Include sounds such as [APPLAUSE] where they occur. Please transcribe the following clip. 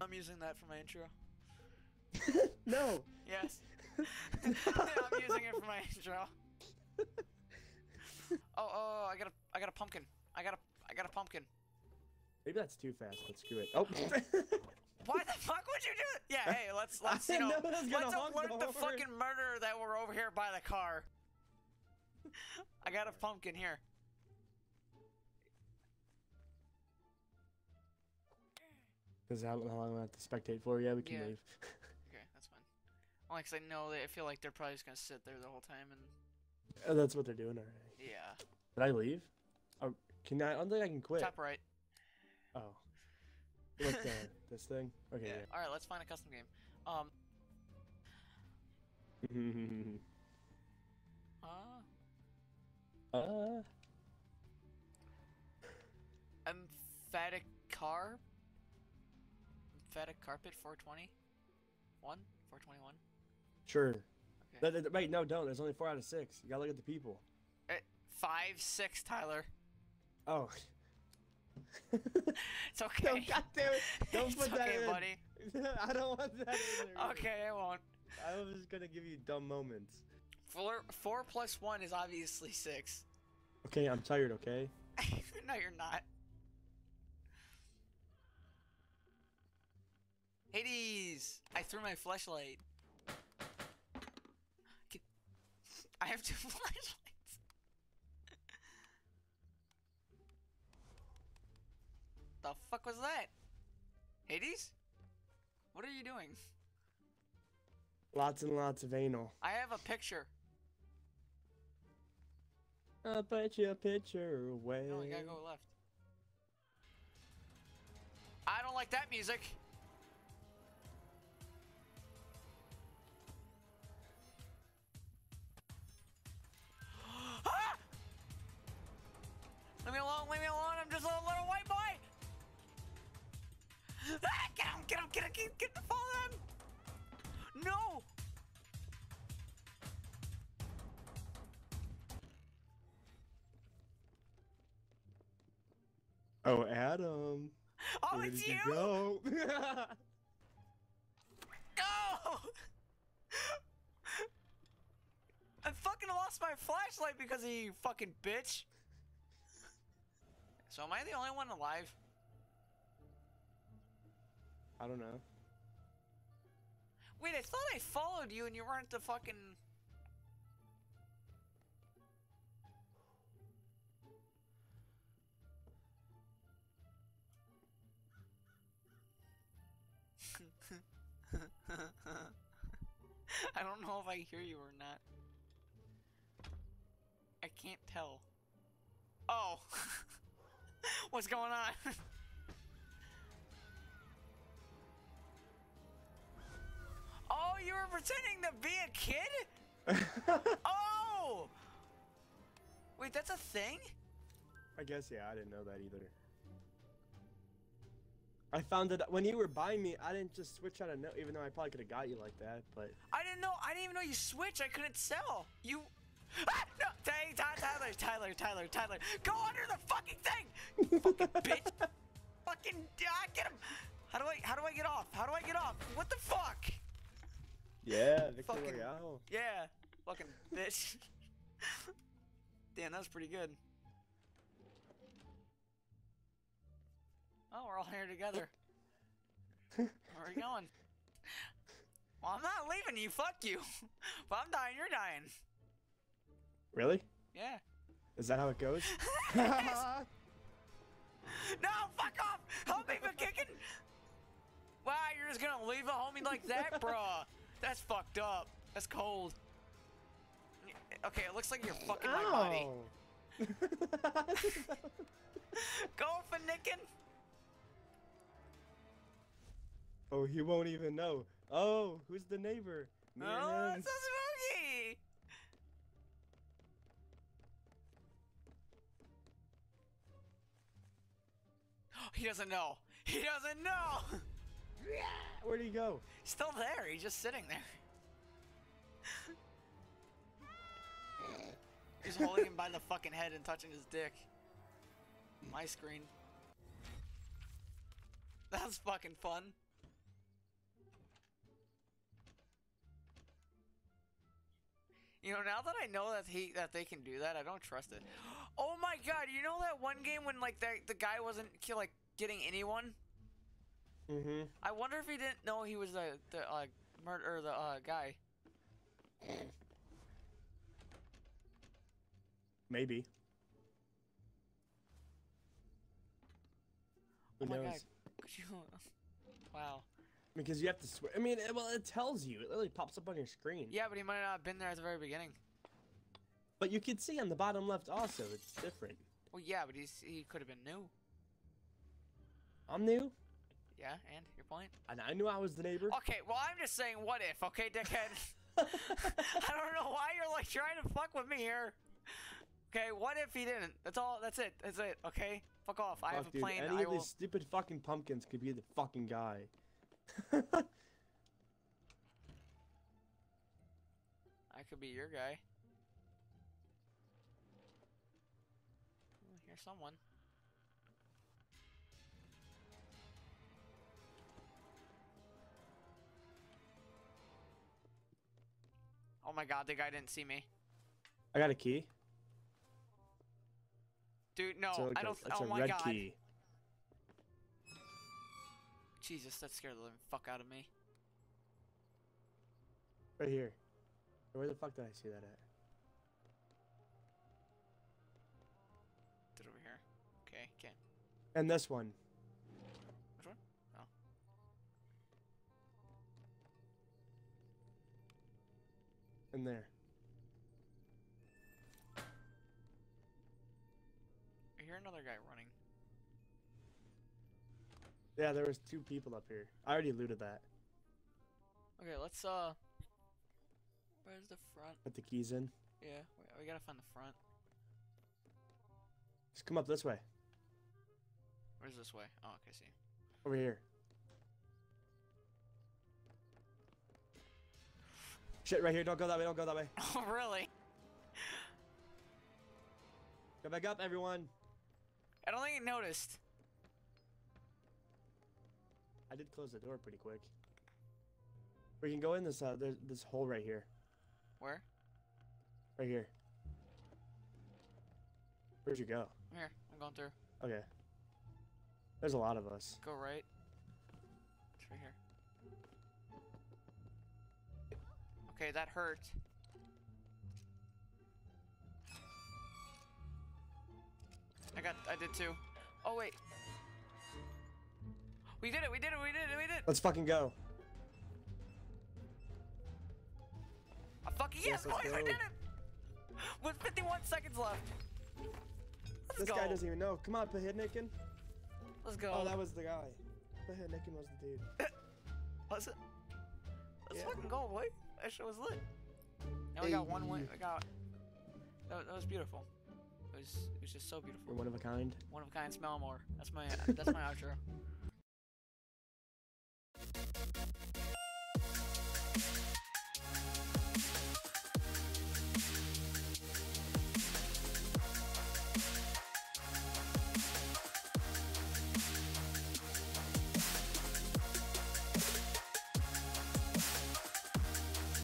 I'm using that for my intro. [LAUGHS] No. Yes. [LAUGHS] [LAUGHS] I'm using it for my intro. Oh, oh, oh, I got a, I got a pumpkin. I got a, I got a pumpkin. Maybe that's too fast, but screw it. Oh. Why the fuck would you do it? Yeah, hey, let's, let's, you know, know let's alert the the fucking murderer that we're over here by the car. I got a pumpkin here. Because how, how long I have to spectate for? Yeah, we can Yeah. leave. [LAUGHS] Okay, that's fine. Only 'cause I know that I feel like they're probably just gonna sit there the whole time and oh, that's what they're doing already. yeah. Did I leave? Oh, can I? I don't think I can quit. Top right. Oh. What the [LAUGHS] this thing? Okay. Yeah. All right, let's find a custom game. Um. Yeah. [LAUGHS] Uh. uh. Emphatic car. Emphatic carpet 420. One 421. Sure. Okay. That- that- wait, no, don't. There's only four out of six. You gotta look at the people. Eh, five six Tyler. Oh. [LAUGHS] It's okay. no, [LAUGHS] God damn it! Don't It's put that okay, in. buddy. [LAUGHS] I don't want that in there. Okay, I won't. I was just gonna give you dumb moments. Four four plus one is obviously six. Okay, I'm tired. Okay. no, you're not. Hades! I threw my flashlight. I have two [LAUGHS] flashlights. the fuck was that? Hades? What are you doing? Lots and lots of anal. I have a picture. I'll put your picture away. No, I gotta go left. I don't like that music. Oh, Adam. Oh, Where it's did you! go? [LAUGHS] No! I fucking lost my flashlight because of you, fucking bitch. So am I the only one alive? I don't know. Wait, I thought I followed you and you weren't the fucking. Don't know if I hear you or not. I can't tell. Oh! [LAUGHS] What's going on? [LAUGHS] oh, you were pretending to be a kid? [LAUGHS] oh! Wait, that's a thing? I guess yeah. I didn't know that either. I found that when you were buying me, I didn't just switch out of no, even though I probably could have got you like that. But I didn't know. I didn't even know you switch. I couldn't sell. You. [LAUGHS] Ah, no, Ty- Tyler, Tyler, Tyler, Tyler, go under the fucking thing, fucking [LAUGHS] bitch, fucking ah, get him. How do I? How do I get off? How do I get off? What the fuck? yeah, Victor Fucking- Royale. Yeah, fucking bitch. [LAUGHS] Damn, that was pretty good. Oh, we're all here together. [LAUGHS] Where are we going? Well, I'm not leaving you. Fuck you. If I'm dying, you're dying. Really? Yeah. Is that how it goes? [LAUGHS] [LAUGHS] No, fuck off! Me for kicking! Wow, you're just gonna leave a homie like that, bruh? That's fucked up. That's cold. Okay, it looks like you're fucking my body. Go for nicking! Oh, he won't even know. Oh, who's the neighbor? Me Oh, it's so spooky! [GASPS] He doesn't know. He doesn't know! [LAUGHS] Where'd he go? He's Still there. He's just sitting there. [LAUGHS] He's holding him by the fucking head and touching his dick. My screen. That was fucking fun. You know, now that I know that he that they can do that, I don't trust it. [GASPS] Oh my god, you know that one game when like the the guy wasn't ki- like getting anyone? Mm-hmm. I wonder if he didn't know he was the the uh, murder the uh, guy. Maybe. Who oh my knows? god. Could [LAUGHS] you Wow. Because you have to swear. I mean, it, well, it tells you. It literally pops up on your screen. Yeah, but he might not have been there at the very beginning. But you can see on the bottom left also. It's different. Well, yeah, but he's he could have been new. I'm new, Yeah, and your point? and I knew I was the neighbor. Okay, well, I'm just saying, what if, okay, dickhead? [LAUGHS] [LAUGHS] I don't know why you're like trying to fuck with me here. Okay, what if he didn't? That's all. That's it. That's it. Okay, fuck off. I have Fuck, a dude, plane. Any I of will. these stupid fucking pumpkins could be the fucking guy. I could be your guy. Ooh, Here's someone. Oh my god, the guy didn't see me. I got a key. Dude, no, like I don't. it's oh a my red god. key. Jesus, that scared the living fuck out of me. Right here. Where the fuck did I see that at? Did over here. Okay, can. And this one. Which one? Oh. In there. I hear another guy running. Yeah, there was two people up here. I already looted that. Okay, let's uh. Where's the front? Put the keys in. Yeah, we, we gotta find the front. Just come up this way. Where's this way? Oh, okay, see. Over here. Shit, right here. Don't go that way. Don't go that way. [LAUGHS] Oh, really? Go back up, everyone. I don't think he noticed. I did close the door pretty quick. We can go in this uh, this hole right here. Where? Right here. Where'd you go? Here, I'm going through. Okay. There's a lot of us. Go right. It's right here. Okay, that hurt. I got, I did too. Oh wait. We did it, we did it, we did it, we did it! Let's fucking go. I fucking Yes, boys, I go. did it! With 51 seconds left. Let's This go. guy doesn't even know. Come on, Pahidnikin. Let's go. Oh, that was the guy. Pahidnikin was the dude. [COUGHS] Was it? Let's Yeah. fucking go, boy. That shit was lit. Now we got one win. We got. That, that was beautiful. It was. It was just so beautiful. You're one of a kind. One of a kind. Smell more. That's my. That's my [LAUGHS] outro.